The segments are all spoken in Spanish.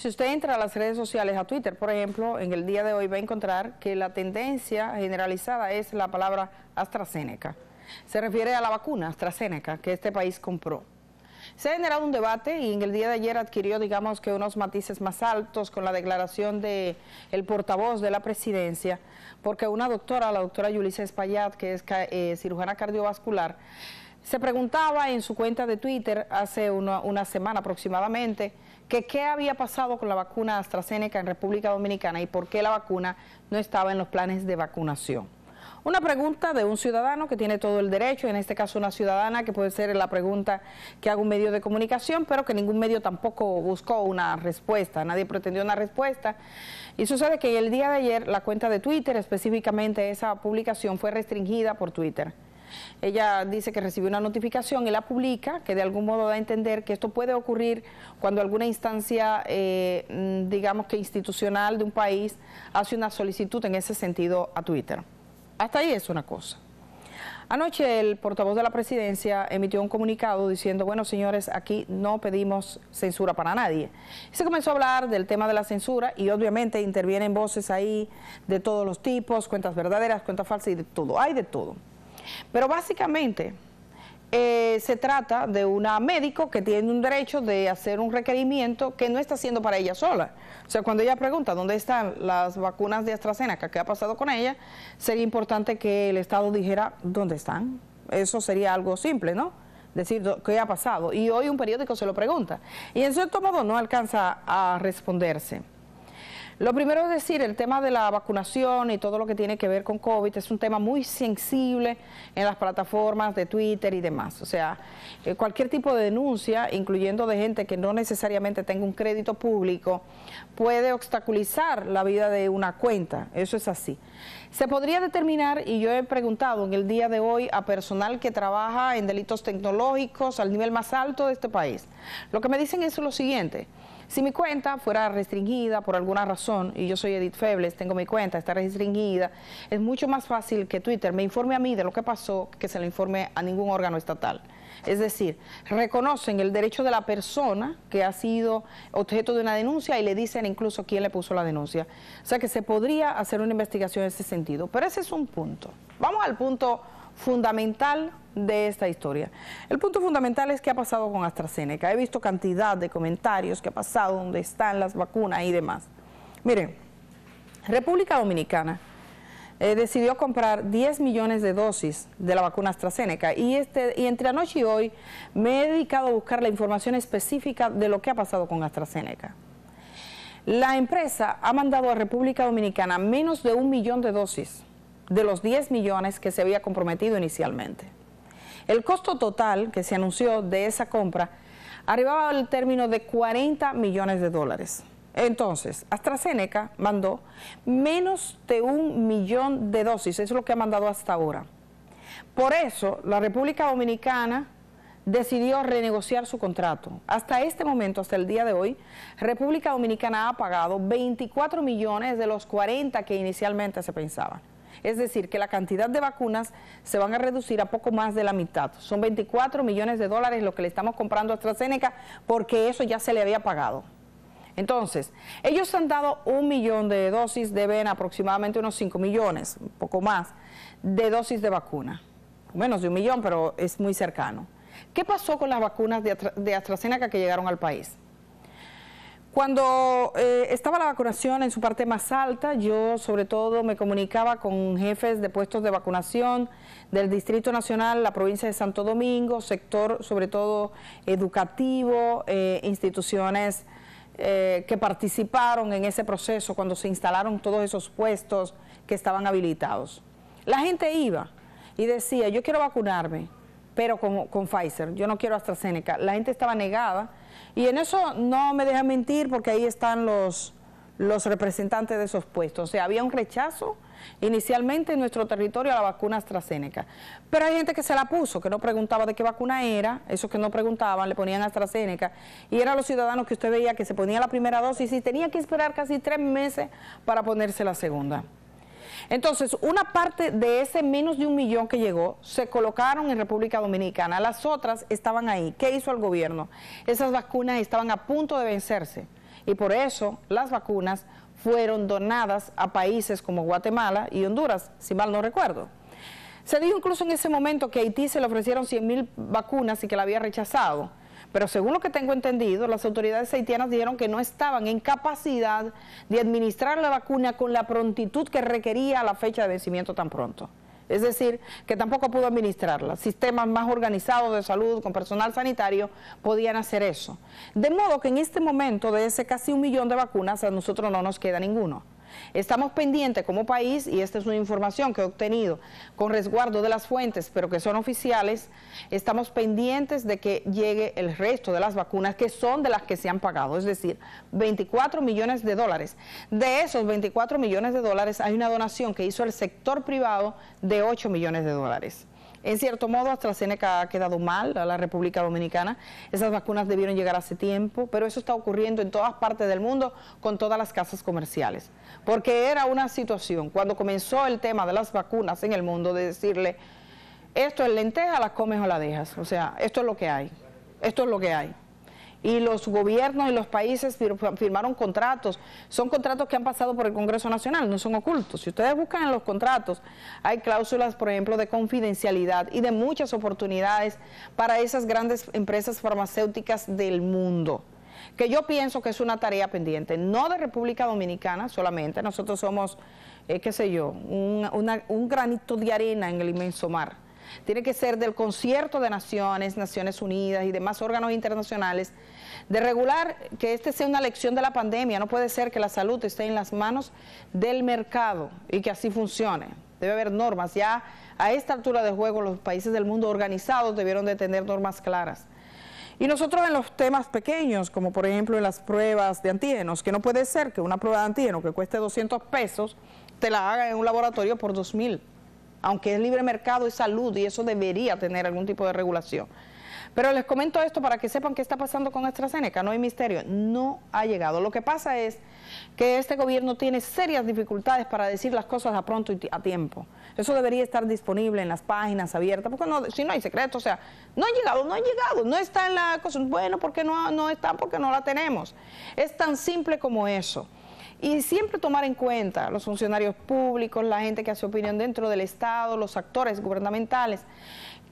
Si usted entra a las redes sociales, a Twitter, por ejemplo, en el día de hoy va a encontrar que la tendencia generalizada es la palabra AstraZeneca. Se refiere a la vacuna AstraZeneca que este país compró. Se ha generado un debate y en el día de ayer adquirió, digamos que unos matices más altos con la declaración del el portavoz de la presidencia, porque una doctora, la doctora Yulisa Espaillat, que es eh, cirujana cardiovascular, se preguntaba en su cuenta de Twitter hace una, una semana aproximadamente que qué había pasado con la vacuna AstraZeneca en República Dominicana y por qué la vacuna no estaba en los planes de vacunación. Una pregunta de un ciudadano que tiene todo el derecho, en este caso una ciudadana, que puede ser la pregunta que haga un medio de comunicación, pero que ningún medio tampoco buscó una respuesta, nadie pretendió una respuesta. Y sucede que el día de ayer la cuenta de Twitter, específicamente esa publicación, fue restringida por Twitter. Ella dice que recibió una notificación y la publica, que de algún modo da a entender que esto puede ocurrir cuando alguna instancia, eh, mm, digamos que institucional de un país, hace una solicitud en ese sentido a Twitter. Hasta ahí es una cosa. Anoche el portavoz de la presidencia emitió un comunicado diciendo, bueno señores, aquí no pedimos censura para nadie. se comenzó a hablar del tema de la censura y obviamente intervienen voces ahí de todos los tipos, cuentas verdaderas, cuentas falsas y de todo, hay de todo. Pero básicamente eh, se trata de una médico que tiene un derecho de hacer un requerimiento que no está haciendo para ella sola. O sea, cuando ella pregunta dónde están las vacunas de AstraZeneca, qué ha pasado con ella, sería importante que el Estado dijera dónde están. Eso sería algo simple, ¿no? Decir qué ha pasado. Y hoy un periódico se lo pregunta. Y en cierto modo no alcanza a responderse. Lo primero es decir, el tema de la vacunación y todo lo que tiene que ver con COVID es un tema muy sensible en las plataformas de Twitter y demás. O sea, eh, cualquier tipo de denuncia, incluyendo de gente que no necesariamente tenga un crédito público, puede obstaculizar la vida de una cuenta. Eso es así. Se podría determinar, y yo he preguntado en el día de hoy a personal que trabaja en delitos tecnológicos al nivel más alto de este país. Lo que me dicen es lo siguiente. Si mi cuenta fuera restringida por alguna razón, y yo soy Edith Febles, tengo mi cuenta, está restringida, es mucho más fácil que Twitter me informe a mí de lo que pasó que se lo informe a ningún órgano estatal. Es decir, reconocen el derecho de la persona que ha sido objeto de una denuncia y le dicen incluso quién le puso la denuncia. O sea que se podría hacer una investigación en ese sentido. Pero ese es un punto. Vamos al punto fundamental de esta historia. El punto fundamental es qué ha pasado con AstraZeneca. He visto cantidad de comentarios, qué ha pasado, dónde están las vacunas y demás. Miren, República Dominicana eh, decidió comprar 10 millones de dosis de la vacuna AstraZeneca y, este, y entre anoche y hoy me he dedicado a buscar la información específica de lo que ha pasado con AstraZeneca. La empresa ha mandado a República Dominicana menos de un millón de dosis de los 10 millones que se había comprometido inicialmente. El costo total que se anunció de esa compra arribaba al término de 40 millones de dólares. Entonces, AstraZeneca mandó menos de un millón de dosis, eso es lo que ha mandado hasta ahora. Por eso, la República Dominicana decidió renegociar su contrato. Hasta este momento, hasta el día de hoy, República Dominicana ha pagado 24 millones de los 40 que inicialmente se pensaban. Es decir, que la cantidad de vacunas se van a reducir a poco más de la mitad. Son 24 millones de dólares lo que le estamos comprando a AstraZeneca porque eso ya se le había pagado. Entonces, ellos han dado un millón de dosis, deben aproximadamente unos 5 millones, poco más, de dosis de vacuna. Menos de un millón, pero es muy cercano. ¿Qué pasó con las vacunas de AstraZeneca que llegaron al país? Cuando eh, estaba la vacunación en su parte más alta, yo sobre todo me comunicaba con jefes de puestos de vacunación del Distrito Nacional, la provincia de Santo Domingo, sector sobre todo educativo, eh, instituciones eh, que participaron en ese proceso cuando se instalaron todos esos puestos que estaban habilitados. La gente iba y decía, yo quiero vacunarme, pero con, con Pfizer, yo no quiero AstraZeneca. La gente estaba negada y en eso no me deja mentir porque ahí están los, los representantes de esos puestos. O sea, había un rechazo inicialmente en nuestro territorio a la vacuna AstraZeneca. Pero hay gente que se la puso, que no preguntaba de qué vacuna era, esos que no preguntaban le ponían AstraZeneca, y eran los ciudadanos que usted veía que se ponía la primera dosis y tenía que esperar casi tres meses para ponerse la segunda. Entonces, una parte de ese menos de un millón que llegó se colocaron en República Dominicana, las otras estaban ahí. ¿Qué hizo el gobierno? Esas vacunas estaban a punto de vencerse Y por eso las vacunas fueron donadas a países como Guatemala y Honduras, si mal no recuerdo. Se dijo incluso en ese momento que a Haití se le ofrecieron 100 mil vacunas y que la había rechazado. Pero según lo que tengo entendido, las autoridades haitianas dijeron que no estaban en capacidad de administrar la vacuna con la prontitud que requería la fecha de vencimiento tan pronto. Es decir, que tampoco pudo administrarla. Sistemas más organizados de salud con personal sanitario podían hacer eso. De modo que en este momento de ese casi un millón de vacunas a nosotros no nos queda ninguno. Estamos pendientes como país, y esta es una información que he obtenido con resguardo de las fuentes, pero que son oficiales, estamos pendientes de que llegue el resto de las vacunas que son de las que se han pagado, es decir, 24 millones de dólares. De esos 24 millones de dólares hay una donación que hizo el sector privado de 8 millones de dólares. En cierto modo, AstraZeneca ha quedado mal a la República Dominicana. Esas vacunas debieron llegar hace tiempo, pero eso está ocurriendo en todas partes del mundo con todas las casas comerciales. Porque era una situación, cuando comenzó el tema de las vacunas en el mundo, de decirle, esto es lenteja, la comes o la dejas. O sea, esto es lo que hay. Esto es lo que hay y los gobiernos y los países firmaron contratos. Son contratos que han pasado por el Congreso Nacional, no son ocultos. Si ustedes buscan en los contratos, hay cláusulas, por ejemplo, de confidencialidad y de muchas oportunidades para esas grandes empresas farmacéuticas del mundo que yo pienso que es una tarea pendiente, no de República Dominicana solamente, nosotros somos, eh, qué sé yo, un granito de arena en el inmenso mar tiene que ser del concierto de naciones, Naciones Unidas y demás órganos internacionales, de regular que este sea una lección de la pandemia. No puede ser que la salud esté en las manos del mercado y que así funcione. Debe haber normas. Ya a esta altura de juego los países del mundo organizados debieron de tener normas claras. Y nosotros en los temas pequeños, como por ejemplo en las pruebas de antígenos, que no puede ser que una prueba de antígeno que cueste 200 pesos te la haga en un laboratorio por 2.000 aunque es libre mercado, es salud y eso debería tener algún tipo de regulación. Pero les comento esto para que sepan qué está pasando con AstraZeneca, no hay misterio, no ha llegado. Lo que pasa es que este gobierno tiene serias dificultades para decir las cosas a pronto y a tiempo. Eso debería estar disponible en las páginas abiertas, porque no, si no hay secreto, o sea, no ha llegado, no ha llegado, no está en la cosa, bueno, porque no, no está, porque no la tenemos. Es tan simple como eso. Y siempre tomar en cuenta los funcionarios públicos, la gente que hace opinión dentro del Estado, los actores gubernamentales,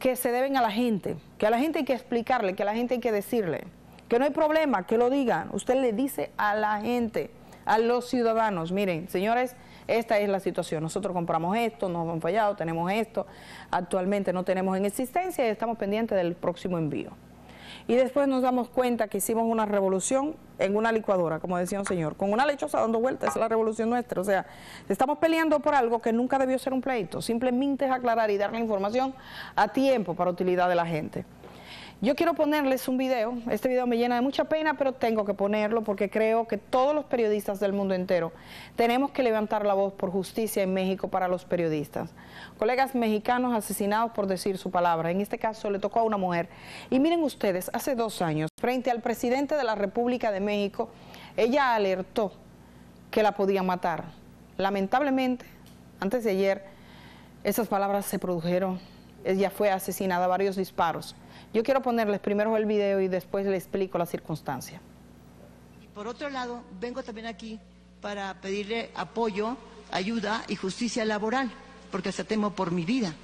que se deben a la gente, que a la gente hay que explicarle, que a la gente hay que decirle, que no hay problema, que lo digan. Usted le dice a la gente, a los ciudadanos, miren, señores, esta es la situación. Nosotros compramos esto, nos hemos fallado, tenemos esto, actualmente no tenemos en existencia y estamos pendientes del próximo envío y después nos damos cuenta que hicimos una revolución en una licuadora, como decía un señor, con una lechosa dando vueltas, es la revolución nuestra. O sea, estamos peleando por algo que nunca debió ser un pleito, simplemente es aclarar y dar la información a tiempo para utilidad de la gente. Yo quiero ponerles un video, este video me llena de mucha pena, pero tengo que ponerlo porque creo que todos los periodistas del mundo entero tenemos que levantar la voz por justicia en México para los periodistas. Colegas mexicanos asesinados por decir su palabra, en este caso le tocó a una mujer. Y miren ustedes, hace dos años, frente al presidente de la República de México, ella alertó que la podían matar. Lamentablemente, antes de ayer, esas palabras se produjeron. Ella fue asesinada a varios disparos. Yo quiero ponerles primero el video y después les explico la circunstancia. Por otro lado, vengo también aquí para pedirle apoyo, ayuda y justicia laboral, porque hasta temo por mi vida.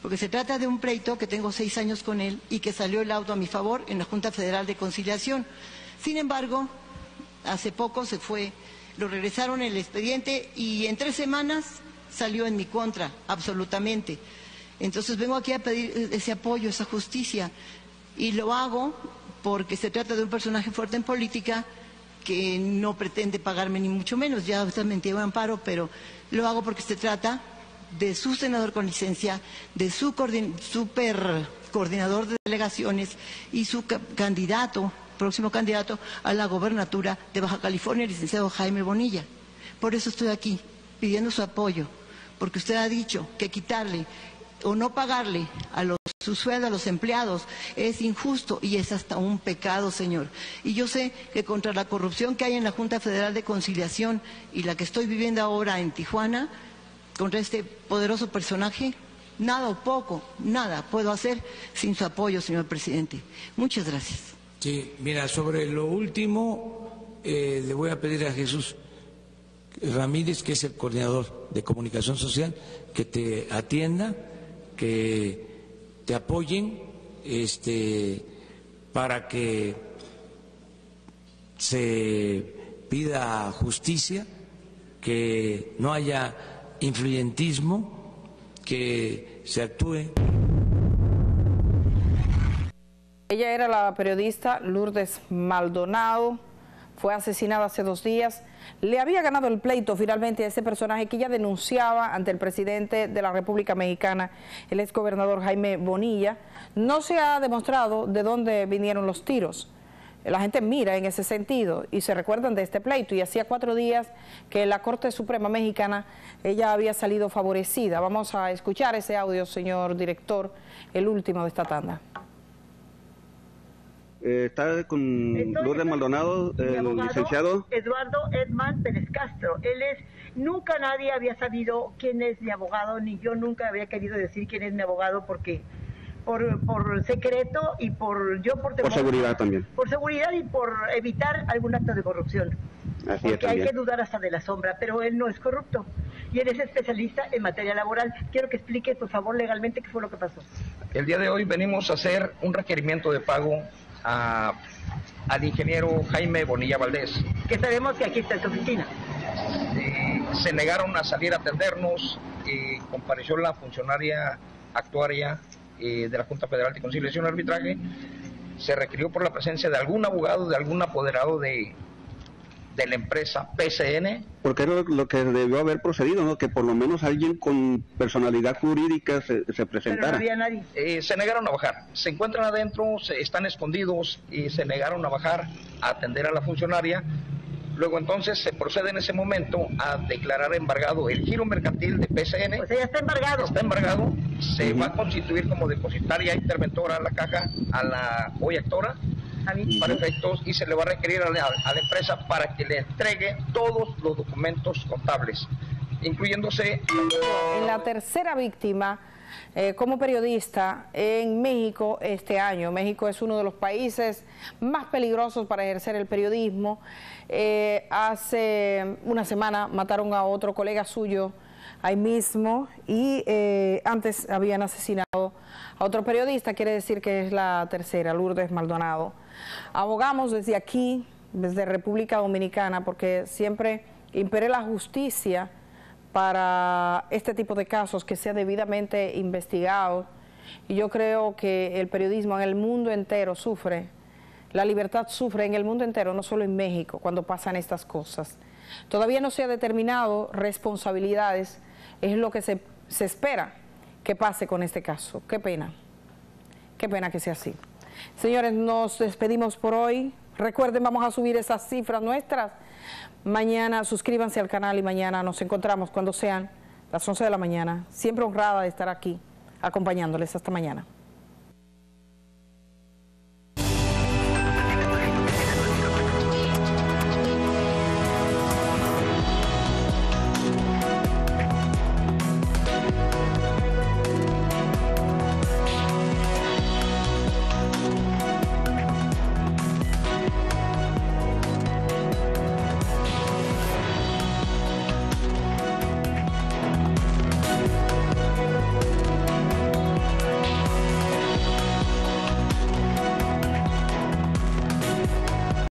Porque se trata de un pleito que tengo seis años con él y que salió el auto a mi favor en la Junta Federal de Conciliación. Sin embargo, hace poco se fue, lo regresaron el expediente y en tres semanas salió en mi contra, absolutamente. Entonces vengo aquí a pedir ese apoyo, esa justicia. Y lo hago porque se trata de un personaje fuerte en política que no pretende pagarme ni mucho menos. Ya usted me entiende amparo, pero lo hago porque se trata de su senador con licencia, de su super coordinador de delegaciones y su candidato, próximo candidato a la gobernatura de Baja California, el licenciado Jaime Bonilla. Por eso estoy aquí, pidiendo su apoyo, porque usted ha dicho que quitarle o no pagarle a los, su sueldo a los empleados es injusto y es hasta un pecado, señor. Y yo sé que contra la corrupción que hay en la Junta Federal de Conciliación y la que estoy viviendo ahora en Tijuana, contra este poderoso personaje, nada o poco, nada puedo hacer sin su apoyo, señor presidente. Muchas gracias. Sí, mira, sobre lo último, eh, le voy a pedir a Jesús Ramírez, que es el coordinador de comunicación social, que te atienda, que te apoyen este, para que se pida justicia, que no haya influyentismo, que se actúe. Ella era la periodista Lourdes Maldonado, fue asesinada hace dos días. Le había ganado el pleito finalmente a ese personaje que ella denunciaba ante el presidente de la República Mexicana, el exgobernador Jaime Bonilla. No se ha demostrado de dónde vinieron los tiros. La gente mira en ese sentido y se recuerdan de este pleito y hacía cuatro días que la Corte Suprema Mexicana ella había salido favorecida. Vamos a escuchar ese audio, señor director, el último de esta tanda. Eh, está con Lourdes Maldonado, el licenciado. Eduardo Edman Pérez Castro. Él es, nunca nadie había sabido quién es mi abogado, ni yo nunca había querido decir quién es mi abogado porque por, por secreto y por yo por Por seguridad también. Por seguridad y por evitar algún acto de corrupción. Así porque es, hay que dudar hasta de la sombra, pero él no es corrupto. Y él es especialista en materia laboral. Quiero que explique, por favor, legalmente qué fue lo que pasó. El día de hoy venimos a hacer un requerimiento de pago a- al ingeniero Jaime Bonilla Valdés. Que sabemos que aquí está su oficina. Eh, se negaron a salir a atendernos, eh, compareció la funcionaria actuaria eh, de la Junta Federal de Conciliación y Arbitraje, se requirió por la presencia de algún abogado, de algún apoderado de, de la empresa PCN, Porque era lo, que debió haber procedido, ¿no? Que por lo menos alguien con personalidad jurídica se, se Pero no presentara. había nadie. Eh, se negaron a bajar. Se encuentran adentro, se, están escondidos y se negaron a bajar a atender a la funcionaria. Luego entonces se procede en ese momento a declarar embargado el giro mercantil de PCN. O sea, ya está embargado. Está embargado, se va a constituir como depositaria interventora a la caja, a la hoy actora. Para efectos, y se le va a requerir a la, a la empresa para que le entregue todos los documentos contables, incluyéndose En la tercera víctima, eh, como periodista en México este año. México es uno de los países más peligrosos para ejercer el periodismo. Eh, hace una semana mataron a otro colega suyo ahí mismo y eh, antes habían asesinado a otro periodista, quiere decir que es la tercera, Lourdes Maldonado. Abogamos desde aquí, desde República Dominicana, porque siempre impere la justicia para este tipo de casos que sea debidamente investigado. Y yo creo que el periodismo en el mundo entero sufre, la libertad sufre en el mundo entero, no solo en México, cuando pasan estas cosas. Todavía no se ha determinado responsabilidades, es lo que se, se espera que pase con este caso. Qué pena, qué pena que sea así. Señores, nos despedimos por hoy. Recuerden, vamos a subir esas cifras nuestras. Mañana suscríbanse al canal y mañana nos encontramos cuando sean las 11 de la mañana. Siempre honrada de estar aquí acompañándoles. Hasta mañana.